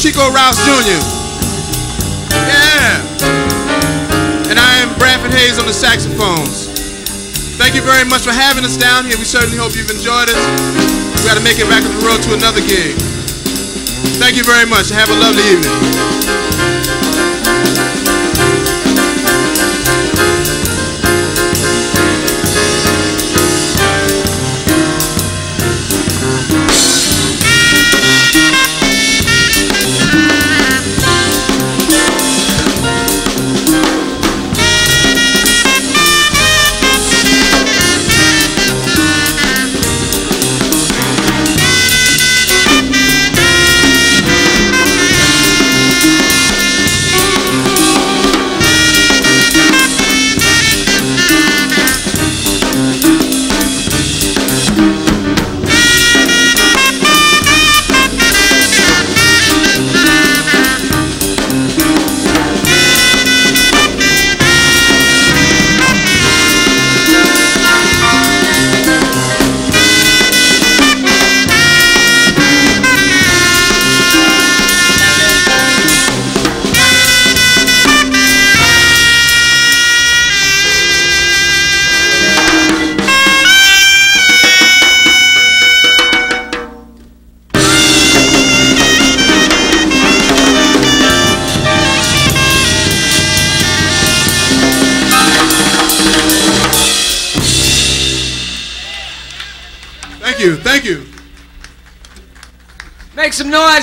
Chico Rouse Jr. Yeah. And I am Bradford Hayes on the saxophones. Thank you very much for having us down here. We certainly hope you've enjoyed us. We got to make it back on the road to another gig. Thank you very much. Have a lovely evening.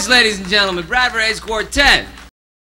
Ladies and gentlemen. Bradford Hayes Quartet.